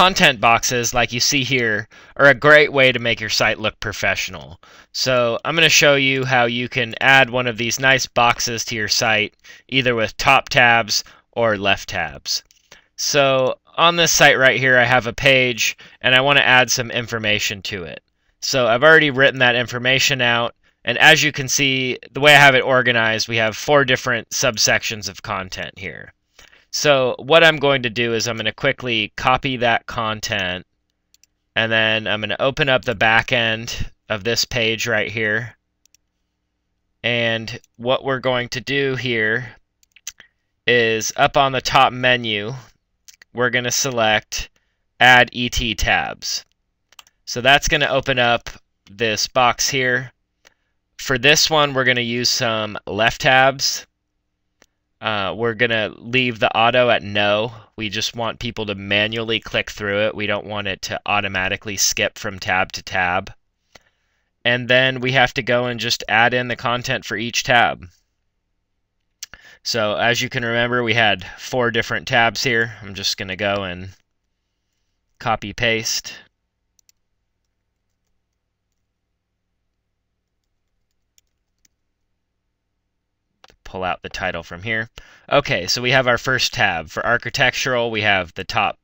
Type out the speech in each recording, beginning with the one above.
content boxes, like you see here, are a great way to make your site look professional. So I'm going to show you how you can add one of these nice boxes to your site, either with top tabs or left tabs. So on this site right here, I have a page, and I want to add some information to it. So I've already written that information out, and as you can see, the way I have it organized, we have four different subsections of content here. So what I'm going to do is I'm going to quickly copy that content and then I'm going to open up the back end of this page right here. And what we're going to do here is up on the top menu, we're going to select Add ET tabs. So that's going to open up this box here. For this one, we're going to use some left tabs. Uh, we're going to leave the auto at no. We just want people to manually click through it. We don't want it to automatically skip from tab to tab. And then we have to go and just add in the content for each tab. So as you can remember, we had four different tabs here. I'm just going to go and copy paste. Pull out the title from here. Okay, so we have our first tab. For architectural, we have the top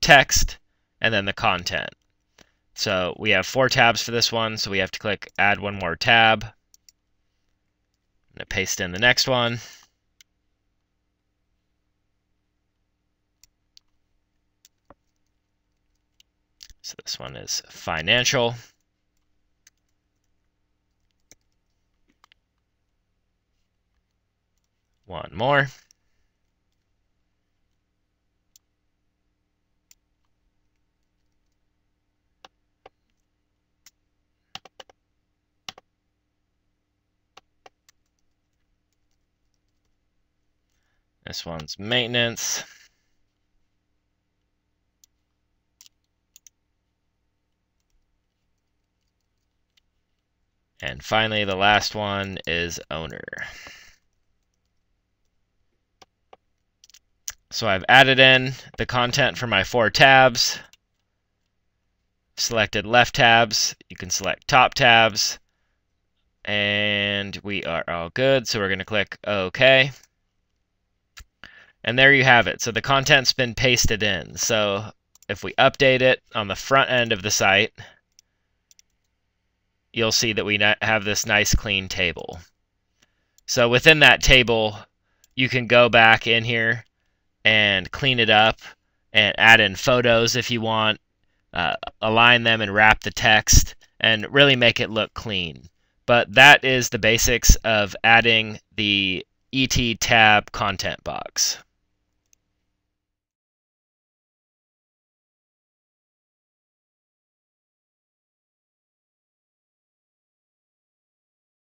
text and then the content. So we have four tabs for this one, so we have to click add one more tab. I'm going to paste in the next one. So this one is financial. One more. This one's maintenance. And finally, the last one is owner. So I've added in the content for my four tabs, selected left tabs, you can select top tabs, and we are all good. So we're going to click OK. And there you have it. So the content's been pasted in. So if we update it on the front end of the site, you'll see that we have this nice clean table. So within that table, you can go back in here and clean it up and add in photos if you want, uh, align them and wrap the text, and really make it look clean. But that is the basics of adding the ET tab content box.